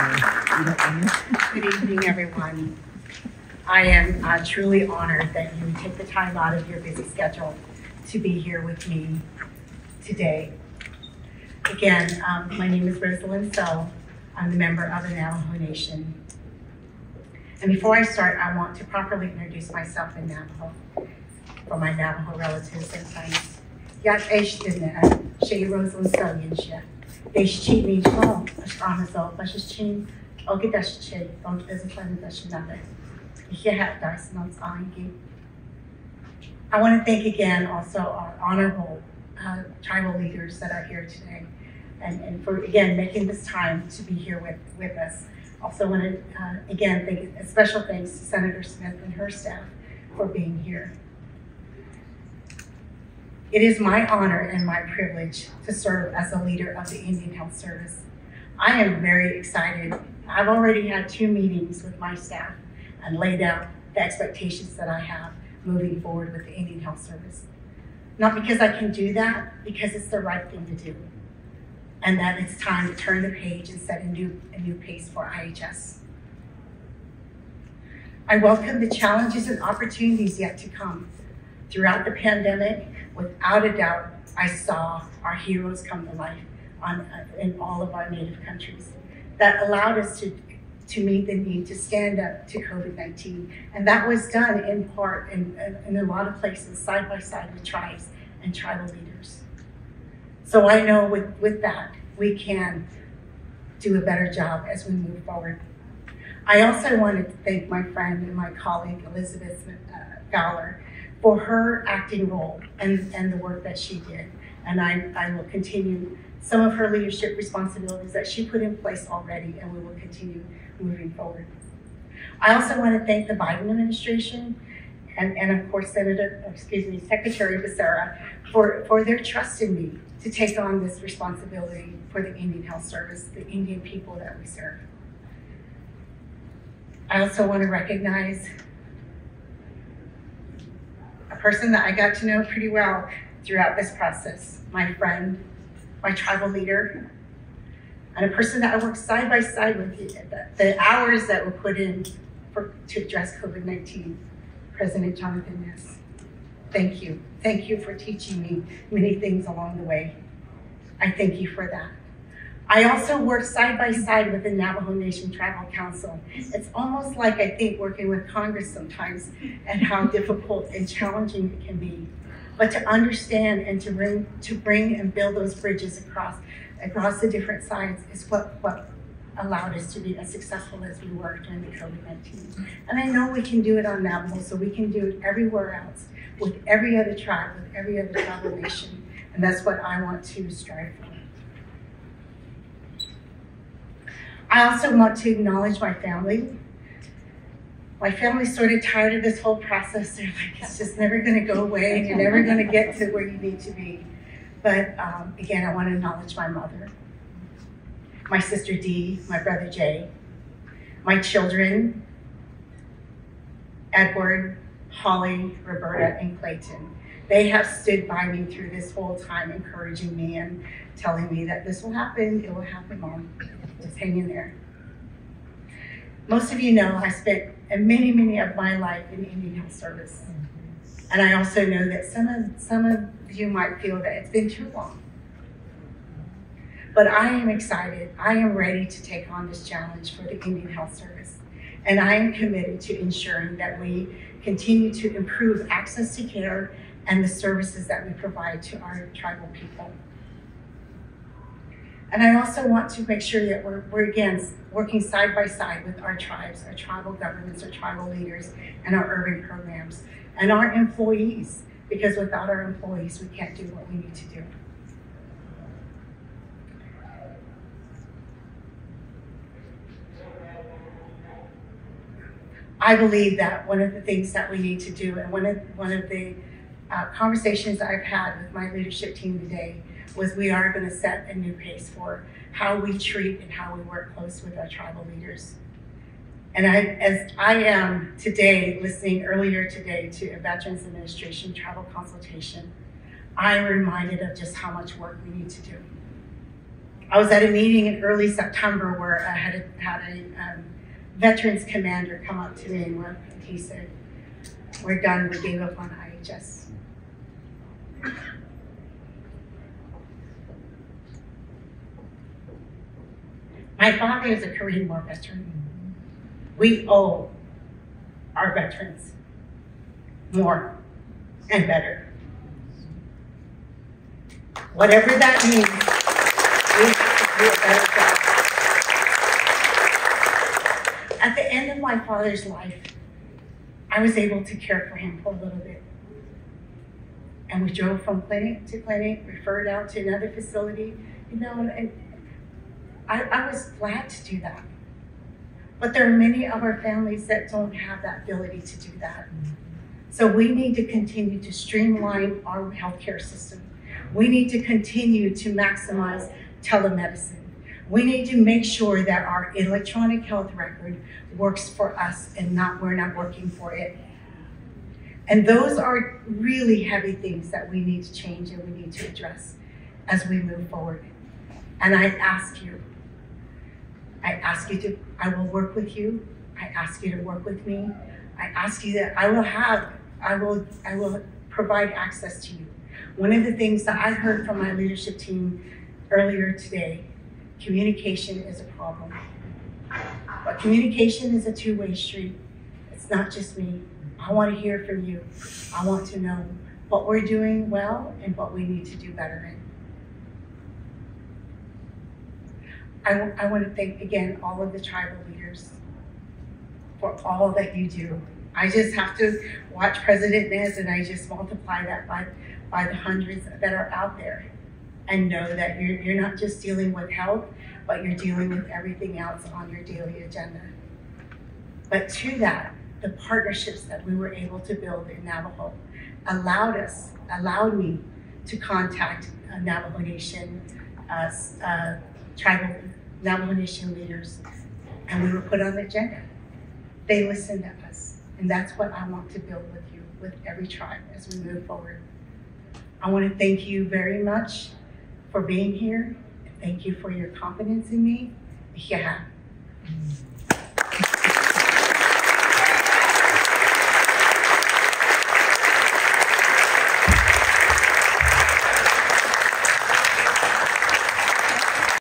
Good evening, everyone. I am uh, truly honored that you take the time out of your busy schedule to be here with me today. Again, um, my name is Roselyn Tso. I'm a member of the Navajo Nation. And before I start, I want to properly introduce myself in Navajo for my Navajo relatives and friends. Yak Eshtin, Shay Roselyn Tso, Yinsha. I want to thank again also our honorable uh, tribal leaders that are here today and, and for again making this time to be here with, with us. Also want to uh, again thank a special thanks to Senator Smith and her staff for being here. It is my honor and my privilege to serve as a leader of the Indian Health Service. I am very excited. I've already had two meetings with my staff and laid out the expectations that I have moving forward with the Indian Health Service. Not because I can do that, because it's the right thing to do. And that it's time to turn the page and set a new, a new pace for IHS. I welcome the challenges and opportunities yet to come. Throughout the pandemic, without a doubt, I saw our heroes come to life on, in all of our native countries. That allowed us to to meet the need to stand up to COVID-19. And that was done in part in, in, a lot of places, side by side with tribes and tribal leaders. So I know with, with that, we can do a better job as we move forward. I also wanted to thank my friend and my colleague, Elizabeth uh, Fowler, for her acting role and, and the work that she did. And I, I will continue some of her leadership responsibilities that she put in place already, and we will continue moving forward. I also want to thank the Biden administration and, and of course Senator, excuse me, Secretary Becerra for, for their trust in me to take on this responsibility for the Indian Health Service, the Indian people that we serve. I also want to recognize person that I got to know pretty well throughout this process, my friend, my tribal leader, and a person that I worked side by side with, the, the hours that were put in for, to address COVID-19, President Jonathan Nez. Thank you. Thank you for teaching me many things along the way. I thank you for that. I also work side by side with the Navajo Nation Tribal Council. It's almost like I think working with Congress sometimes and how difficult and challenging it can be. But to understand and to bring, to bring and build those bridges across across the different sides is what, what allowed us to be as successful as we were during the COVID-19. And I know we can do it on Navajo, so we can do it everywhere else, with every other tribe, with every other tribal nation. And that's what I want to strive for. I also want to acknowledge my family. My family's sort of tired of this whole process. They're like, it's just never gonna go away and you're never gonna get to where you need to be. But um, again, I want to acknowledge my mother, my sister Dee, my brother Jay, my children, Edward, Holly, Roberta, and Clayton. They have stood by me through this whole time, encouraging me and telling me that this will happen, it will happen, Mom. Just hang in there. Most of you know I spent uh, many, many of my life in Indian Health Service. Mm-hmm. And I also know that some of, some of you might feel that it's been too long. But I am excited. I am ready to take on this challenge for the Indian Health Service. And I am committed to ensuring that we continue to improve access to care and the services that we provide to our tribal people. And I also want to make sure that we're, we're again working side by side with our tribes, our tribal governments, our tribal leaders, and our urban programs and our employees, because without our employees, we can't do what we need to do. I believe that one of the things that we need to do, and one of, one of the uh, conversations I've had with my leadership team today, was we are going to set a new pace for how we treat and how we work close with our tribal leaders. And I, as I am today, listening earlier today to a Veterans Administration tribal consultation, I am reminded of just how much work we need to do. I was at a meeting in early September where I had a, had a um, veterans commander come up to me and look, and he said, "We're done. We gave up on IHS." My father is a Korean War veteran. We owe our veterans more and better. Whatever that means, we have to do a better job. At the end of my father's life, I was able to care for him for a little bit. And we drove from clinic to clinic, referred out to another facility, you know, and I, I was glad to do that. But there are many of our families that don't have that ability to do that. So we need to continue to streamline our healthcare system. We need to continue to maximize telemedicine. We need to make sure that our electronic health record works for us and not we're not working for it. And those are really heavy things that we need to change and we need to address as we move forward. And I ask you, I ask you to, I will work with you. I ask you to work with me. I ask you that I will have, I will, I will provide access to you. One of the things that I heard from my leadership team earlier today, communication is a problem. But communication is a two-way street. It's not just me. I want to hear from you. I want to know what we're doing well and what we need to do better in. I, I want to thank again all of the tribal leaders for all that you do. I just have to watch President Nez and I just multiply that by, by the hundreds that are out there and know that you're, you're not just dealing with health, but you're dealing with everything else on your daily agenda. But to that, the partnerships that we were able to build in Navajo allowed us, allowed me to contact uh, Navajo Nation uh, uh, tribal Navajo Nation leaders, and we were put on the agenda. They listened to us, and that's what I want to build with you, with every tribe as we move forward. I want to thank you very much for being here. And thank you for your confidence in me. Yeah.